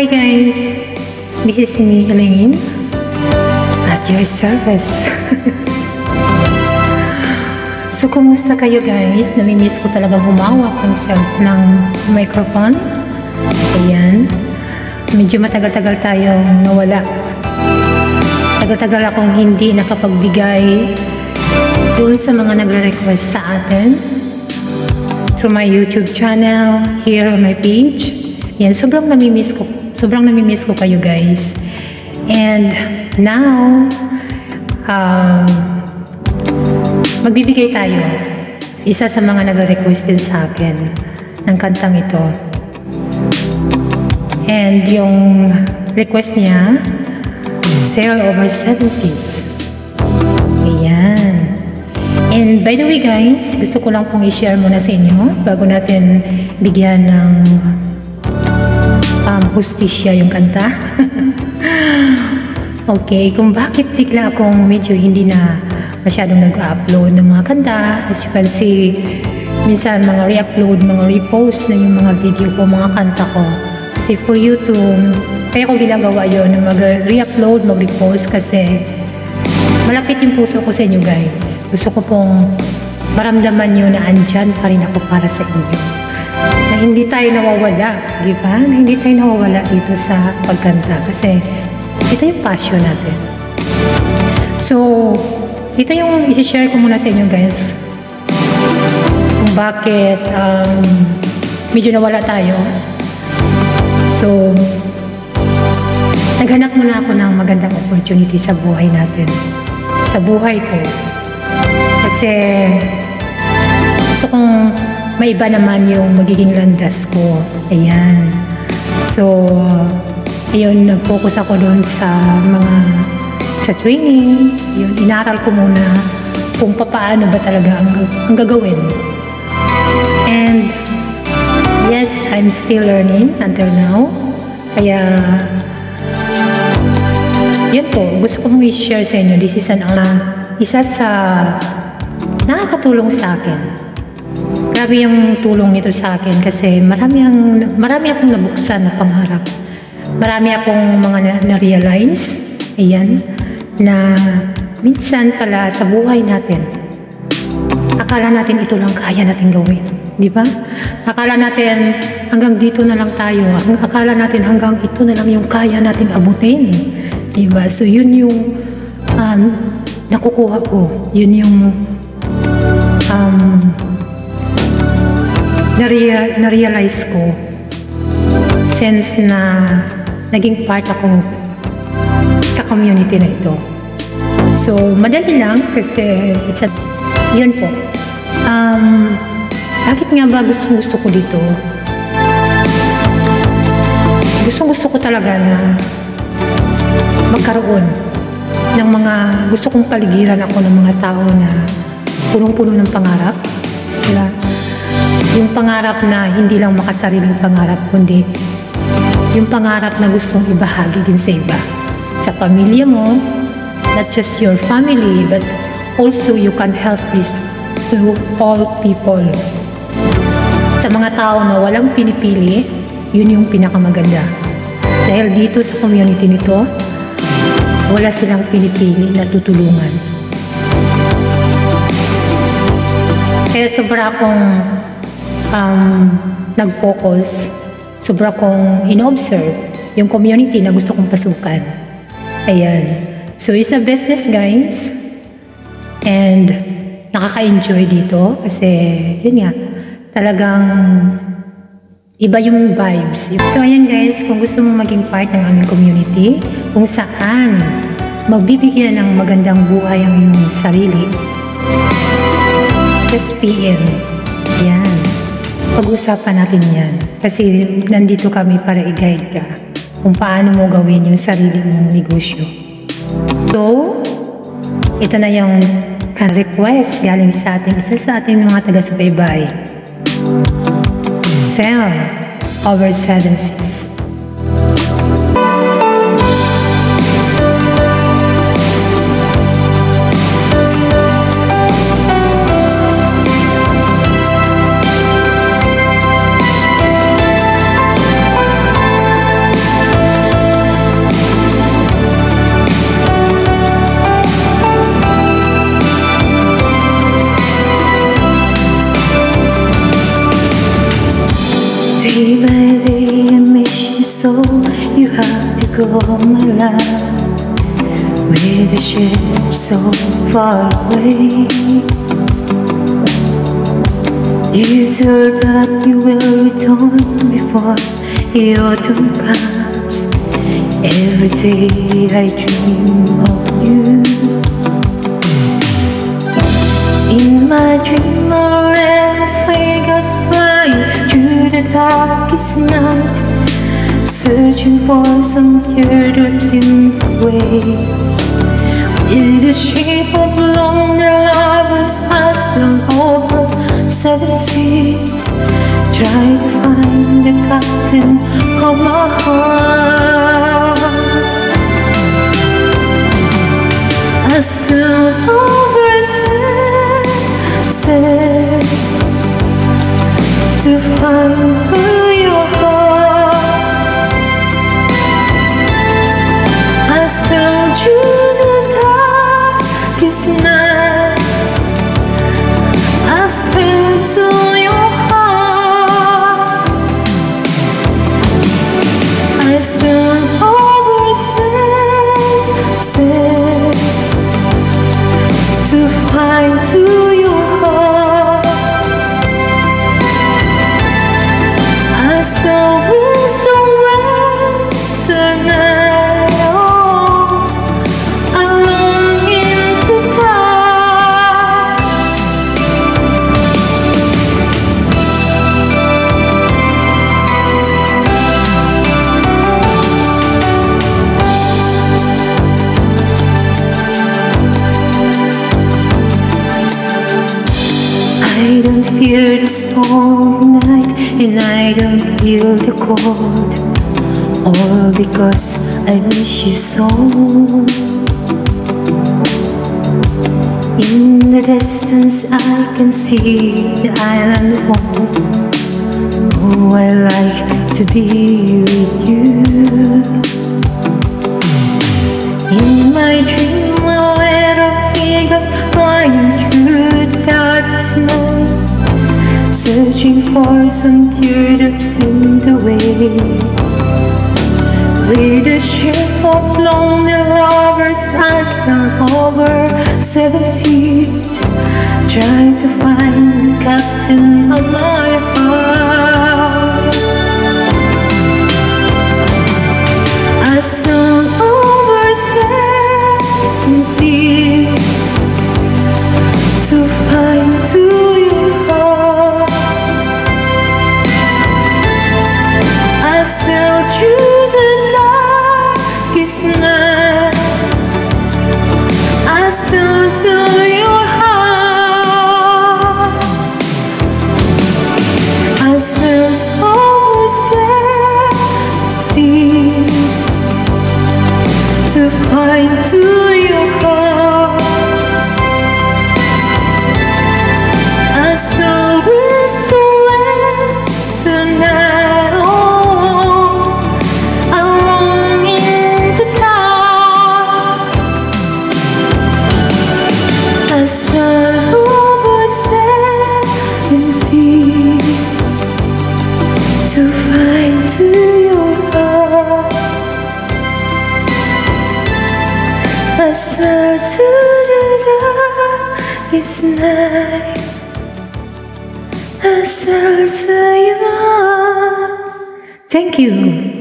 Hi guys! This is me, Elaine, at your service. so, kumusta kayo guys? Namimiss ko talaga humawak cell- ng microphone. Ayan. Medyo matagal-tagal tayong nawala. Tagal-tagal akong hindi nakapagbigay doon sa mga nagre-request sa atin through my YouTube channel, here on my page. Yan, sobrang namimiss ko. Sobrang namimiss ko kayo guys. And now, um, magbibigay tayo. Isa sa mga nagre-request din sa akin ng kantang ito. And yung request niya, Sail Over Seven Seas. Ayan. And by the way guys, gusto ko lang pong i-share muna sa inyo bago natin bigyan ng um, hustisya yung kanta. okay, kung bakit bigla akong medyo hindi na masyadong nag-upload ng mga kanta. As you can see, minsan mga re-upload, mga repost na yung mga video ko, mga kanta ko. Kasi for you to, kaya ko ginagawa yun, mag-re-upload, mag-repost kasi malapit yung puso ko sa inyo guys. Gusto ko pong maramdaman nyo na andyan pa rin ako para sa inyo. Hindi tayo nawawala, di ba? Hindi tayo nawawala dito sa pagkanta kasi ito yung passion natin. So, ito yung isi-share ko muna sa inyo guys. Kung bakit um, medyo nawala tayo. So, naghanap muna ako ng magandang opportunity sa buhay natin. Sa buhay ko. Kasi gusto kong maiba naman yung magiging landas ko. Ayan. So, ayun, nag-focus ako doon sa mga sa training. Yun, inaral ko muna kung paano ba talaga ang, ang gagawin. And yes, I'm still learning until now. Kaya yun po, gusto ko mong i-share sa inyo. This is an, uh, isa sa nakakatulong sa akin. Grabe yung tulong nito sa akin kasi marami, ang, marami akong nabuksan na pangarap. Marami akong mga na- na-realize, ayan, na minsan pala sa buhay natin, akala natin ito lang kaya natin gawin. Di ba? Akala natin hanggang dito na lang tayo. Akala natin hanggang ito na lang yung kaya natin abutin. Di ba? So yun yung um, nakukuha ko. Yun yung um, nareal- na-realize ko since na naging part ako sa community na ito. So, madali lang kasi it's a, yun po. Um, bakit nga ba gustong gusto ko dito? Gustong gusto ko talaga na magkaroon ng mga gusto kong paligiran ako ng mga tao na punong-puno ng pangarap. Diba? Yung pangarap na hindi lang makasariling pangarap, kundi yung pangarap na gustong ibahagi din sa iba. Sa pamilya mo, not just your family, but also you can help this to all people. Sa mga tao na walang pinipili, yun yung pinakamaganda. Dahil dito sa community nito, wala silang pinipili na tutulungan. Kaya sobra akong um, nag-focus, sobra akong in-observe yung community na gusto kong pasukan. Ayan. So, it's a business, guys. And nakaka-enjoy dito kasi, yun nga, talagang iba yung vibes. So, ayan guys, kung gusto mo maging part ng aming community, kung saan magbibigyan ng magandang buhay ang iyong sarili, just PM. Yan. Pag-usapan natin yan. Kasi nandito kami para i-guide ka kung paano mo gawin yung sarili mong negosyo. So, ito na yung request galing sa ating isa sa ating mga taga-subaybay. Sell over seven you So you have to go, my love With the ship so far away You told that you will return before the autumn comes Every day I dream of you In my dream I'll through the darkest night Searching for some teardrops in the waves. In the shape of lonely lovers I sail over seven seas Try to find the captain of my heart. I sail the night And I don't feel the cold. All because I miss you so. In the distance I can see the island home. Oh, I like to be with you For some teardrops in the waves. With a ship of lonely lovers I sail over seven seas. Trying to find the captain of my heart I sail over seven seas find to your heart. I search to the darkest night. I search to your heart Thank you.